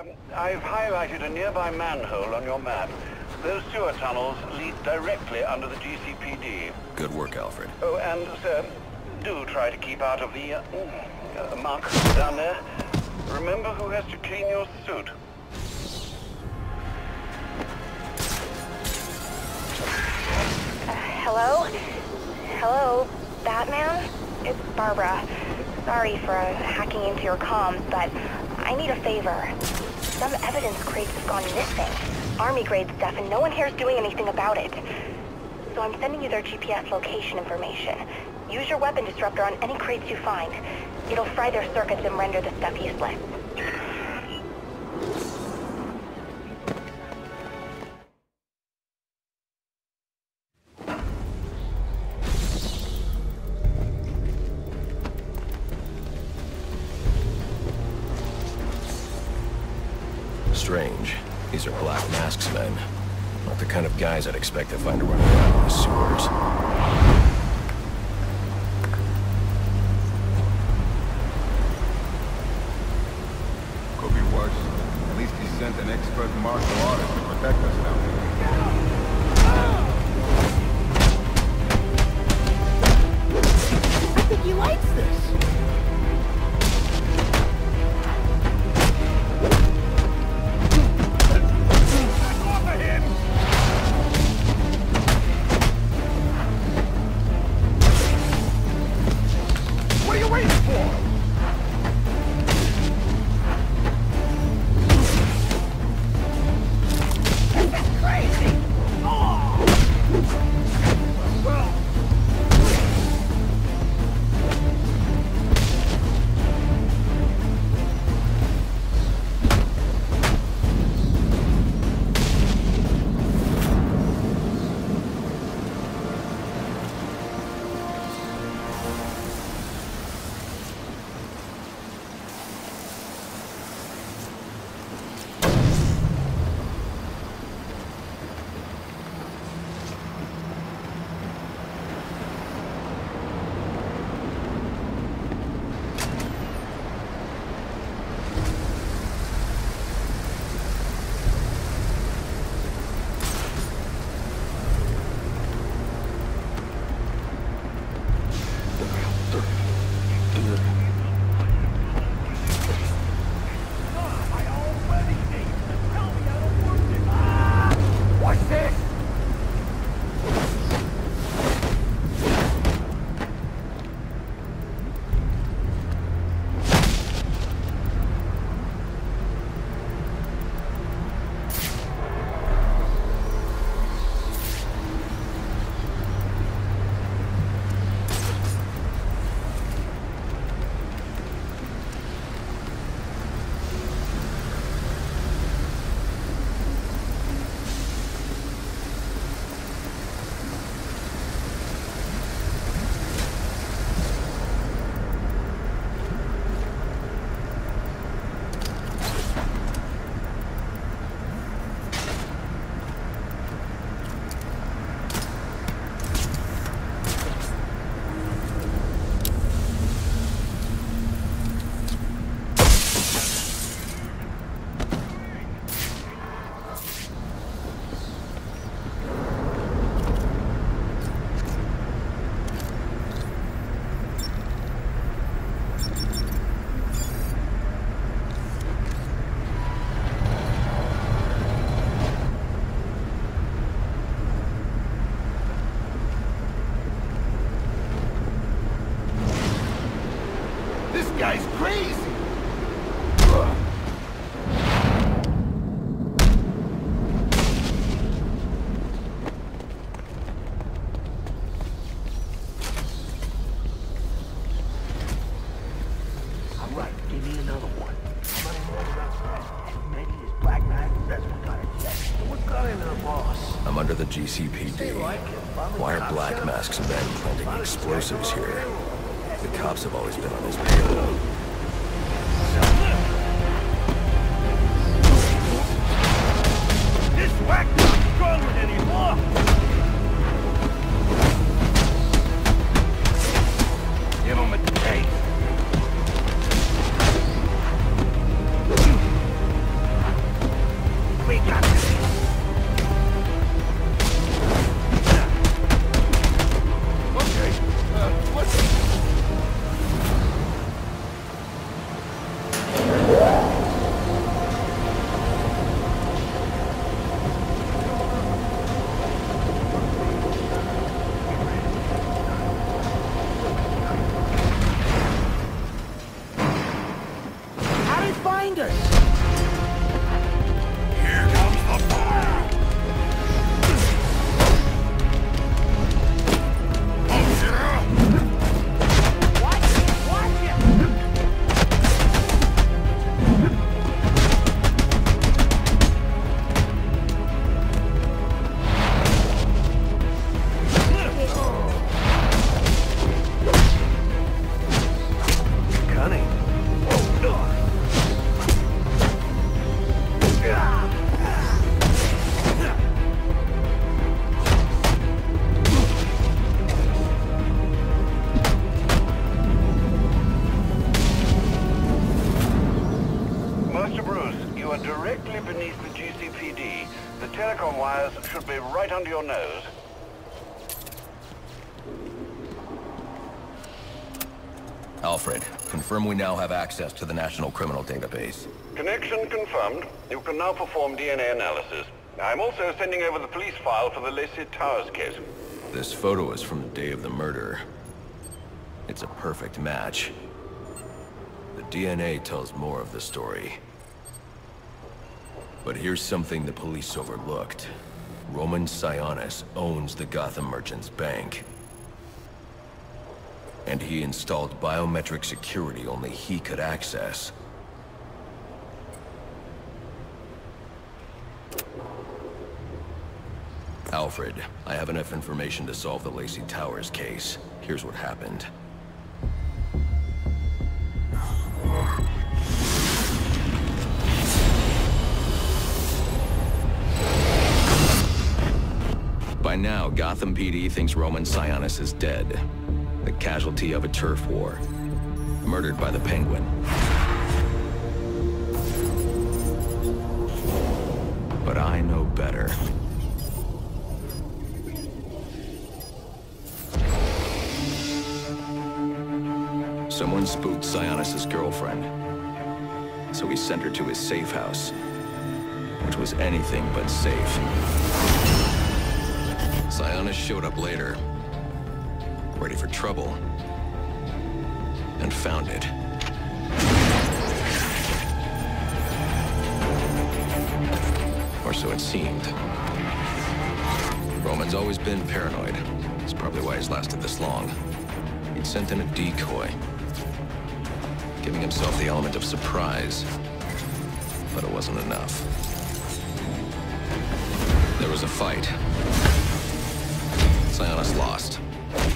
Um, I've highlighted a nearby manhole on your map. Those sewer tunnels lead directly under the GCPD. Good work, Alfred. Oh, and, sir, do try to keep out of the, uh, uh, muck down there. Remember who has to clean your suit. Hello? Hello, Batman? It's Barbara. Sorry for uh, hacking into your comms, but I need a favor. Some evidence crates have gone missing. Army-grade stuff, and no one here is doing anything about it. So I'm sending you their GPS location information. Use your weapon disruptor on any crates you find. It'll fry their circuits and render the stuff useless. Expect to find running around in the sewers. Could be worse. At least he sent an expert martial artist to protect us down here. I think he likes this. GCPD. Why are Black Mask's men planting explosives here? The cops have always been on his payroll. This whack not strong with anymore! Give him a taste! Okay, right under your nose. Alfred, confirm we now have access to the National Criminal Database. Connection confirmed. You can now perform DNA analysis. I'm also sending over the police file for the Lacey Towers case. This photo is from the day of the murder. It's a perfect match. The DNA tells more of the story. But here's something the police overlooked. Roman Sionis owns the Gotham Merchants Bank. And he installed biometric security only he could access. Alfred, I have enough information to solve the Lacey Towers case. Here's what happened. Now, Gotham PD thinks Roman Sionis is dead. The casualty of a turf war. Murdered by the Penguin. But I know better. Someone spooked Sionis' girlfriend. So he sent her to his safe house. Which was anything but safe. Sionis showed up later. Ready for trouble. And found it. Or so it seemed. Roman's always been paranoid. That's probably why he's lasted this long. He'd sent in a decoy, giving himself the element of surprise. But it wasn't enough. There was a fight. Sionis lost.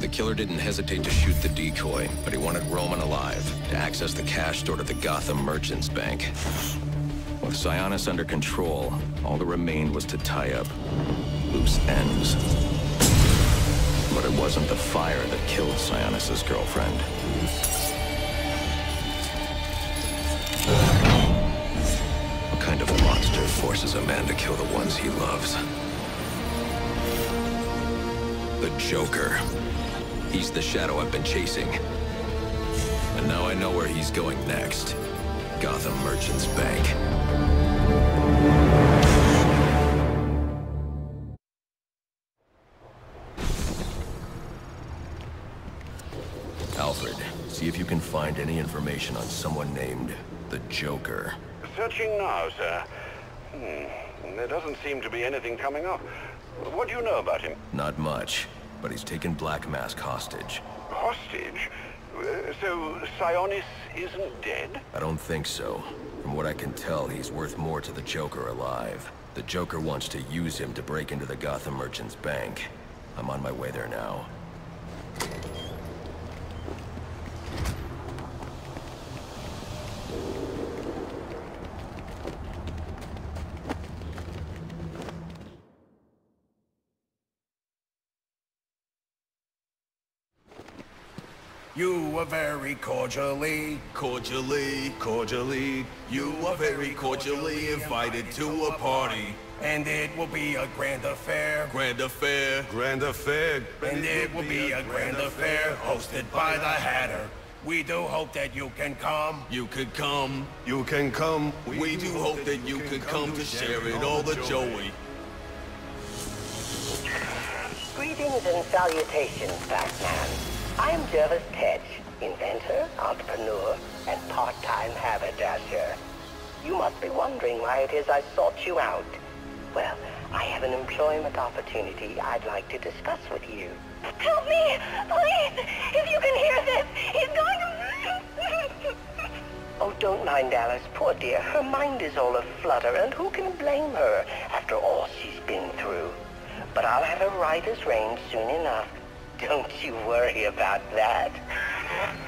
The killer didn't hesitate to shoot the decoy, but he wanted Roman alive to access the cash stored at the Gotham Merchants Bank. With Sionis under control, all that remained was to tie up loose ends. But it wasn't the fire that killed Sionis' girlfriend. What kind of monster forces a man to kill the ones he loves? Joker. He's the shadow I've been chasing. And now I know where he's going next. Gotham Merchants Bank. Alfred, see if you can find any information on someone named the Joker. Searching now, sir. Hmm. There doesn't seem to be anything coming up. What do you know about him? Not much, but he's taken Black Mask hostage. Hostage? Uh, So Sionis isn't dead? I don't think so. From what I can tell, he's worth more to the Joker alive. The Joker wants to use him to break into the Gotham Merchants Bank. I'm on my way there now. You are very cordially, Cordially, cordially, you are very cordially invited to a party. and it will be a grand affair. Grand affair, grand affair. And it will be a grand affair hosted by the Hatter. We do hope that you can come. You could come. You can come. We do hope that you can come to share in all the joy. Greetings and salutations, Batman. I'm Jervis Tetch, inventor, entrepreneur, and part-time haberdasher. You must be wondering why it is I sought you out. Well, I have an employment opportunity I'd like to discuss with you. Help me! Please! If you can hear this, he's going to... Oh, don't mind Alice, poor dear. Her mind is all aflutter, and who can blame her after all she's been through? But I'll have her right as rain soon enough. Don't you worry about that. Yeah.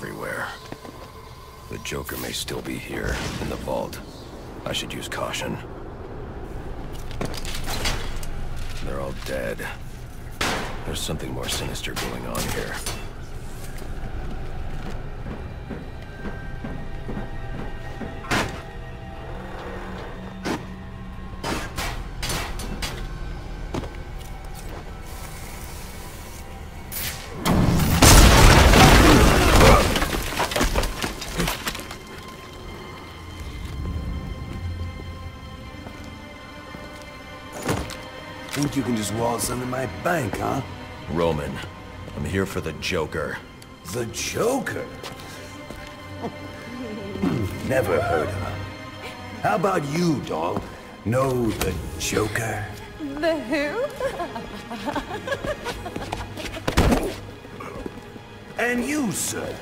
everywhere. The Joker may still be here, in the vault. I should use caution. They're all dead. There's something more sinister going on here. Can just waltz into my bank, huh? Roman, I'm here for the Joker. The Joker? Never heard of him. How about you, dog? Know the Joker? The who? And you, sir?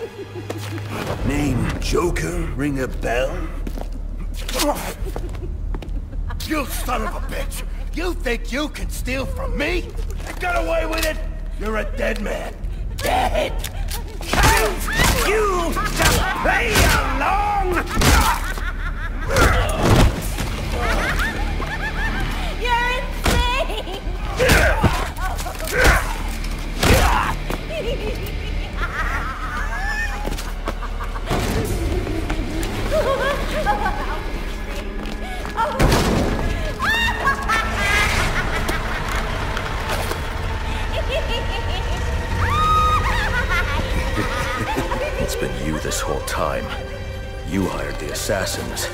Name Joker ring a bell? You son of a bitch! You think you can steal from me? Got away with it? You're a dead man. Dead! You just play along! You're insane! the assassins.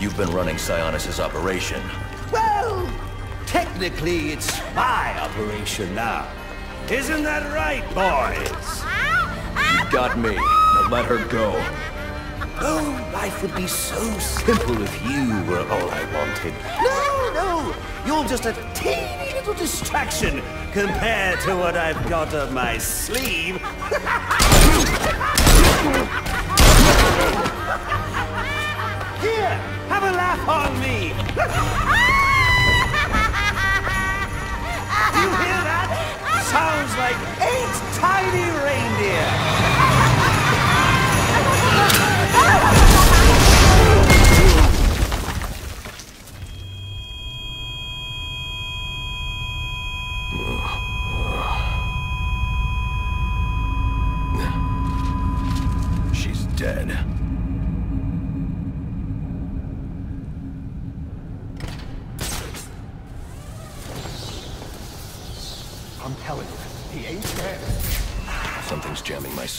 You've been running Sionis' operation. Well, technically it's my operation now. Isn't that right, boys? You got me. Now let her go. Oh, life would be so simple if you were all I wanted. No, no, you're just a teeny little distraction compared to what I've got up my sleeve.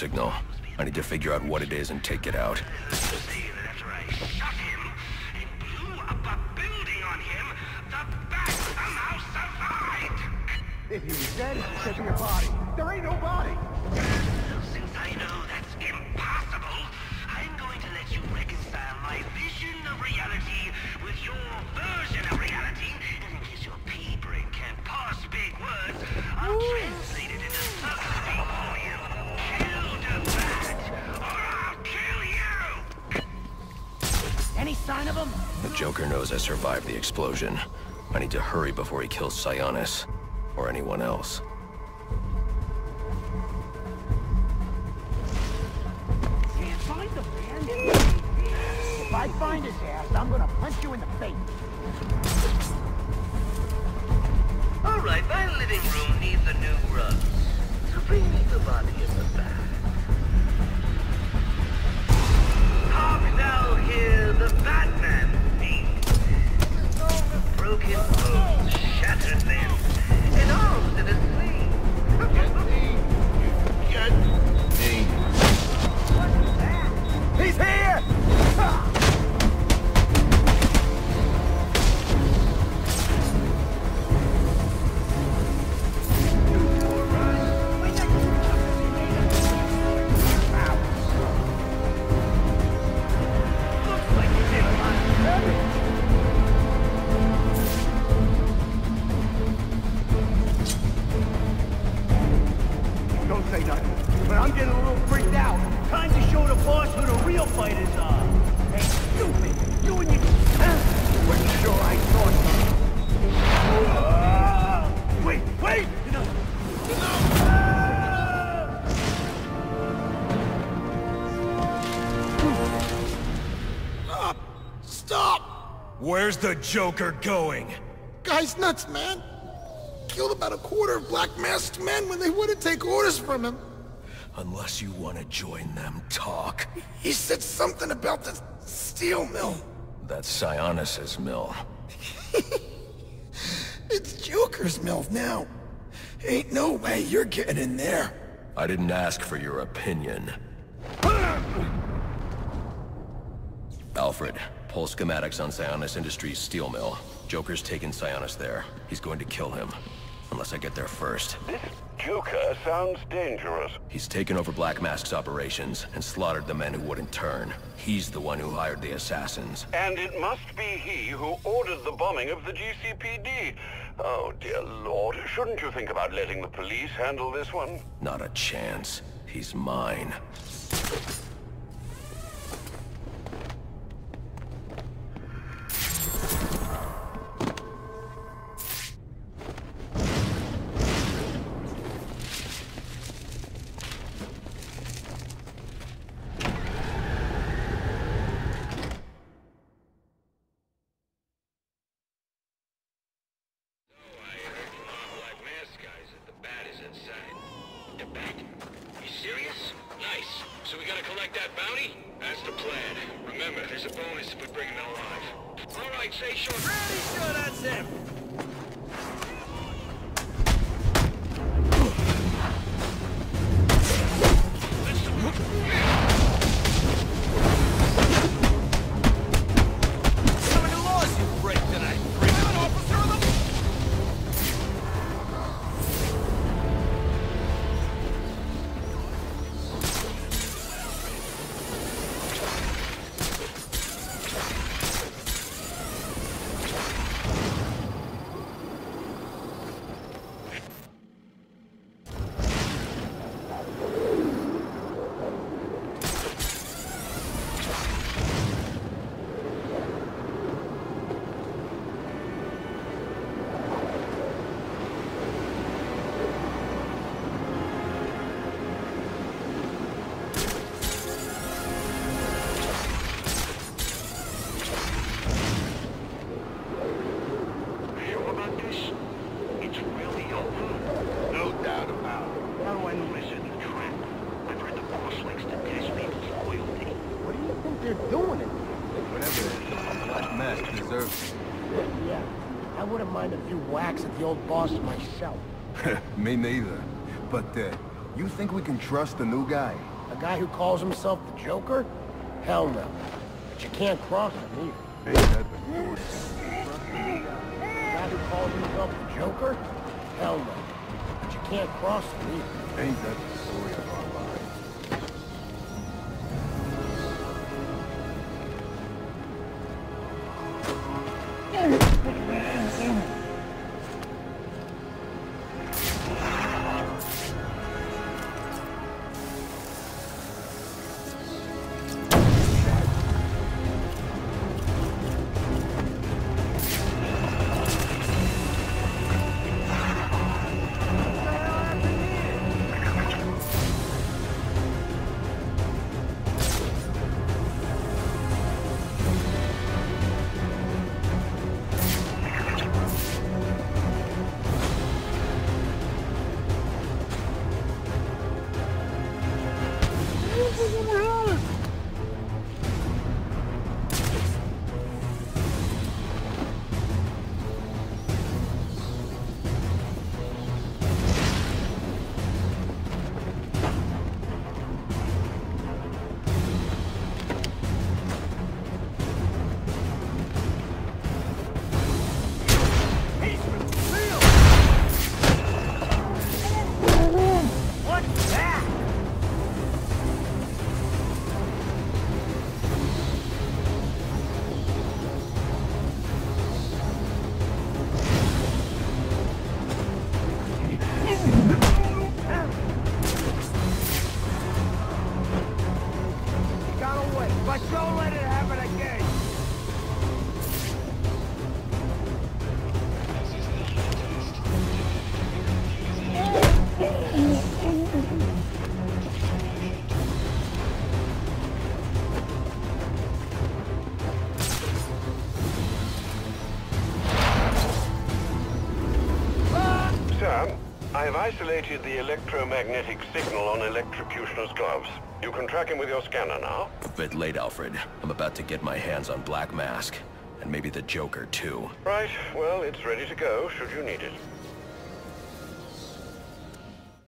signal. I need to figure out what it is and take it out. That's right. Shot him and blew up a building on him. The bat somehow survived. If he was dead, there'd be a body. There ain't no body. Since I know that's impossible, I'm going to let you reconcile my vision of reality with your version of reality. And in case your pea brain can't parse big words, I'll translate Joker knows I survived the explosion. I need to hurry before he kills Sionis. Or anyone else. Can't find him, man. If I find his ass, I'm gonna punch you in the face. All right, my living room needs a new rug. So bring me the body of the bat. Hark now hear the Batman broken bones, shattered limbs, and arms in a sling. Get me. He's here! Where's the Joker going? Guy's nuts, man. Killed about a quarter of Black Mask's men when they wouldn't take orders from him. Unless you want to join them, talk. He said something about the steel mill. That's Sionis' mill. It's Joker's mill now. Ain't no way you're getting in there. I didn't ask for your opinion. Alfred, pull schematics on Sionis Industries steel mill. Joker's taken Sionis there. He's going to kill him. Unless I get there first. This Joker sounds dangerous. He's taken over Black Mask's operations and slaughtered the men who wouldn't turn. He's the one who hired the assassins. And it must be he who ordered the bombing of the GCPD. Oh, dear lord. Shouldn't you think about letting the police handle this one? Not a chance. He's mine. Me neither. But, uh, you think we can trust the new guy? A guy who calls himself the Joker? Hell no. But you can't cross him either. Ain't that the? A guy who calls himself the Joker? Hell no. But you can't cross him either. Ain't that the story What's isolated the electromagnetic signal on Electrocutioner's gloves. You can track him with your scanner now. A bit late, Alfred. I'm about to get my hands on Black Mask. And maybe the Joker, too. Right, well, it's ready to go, should you need it.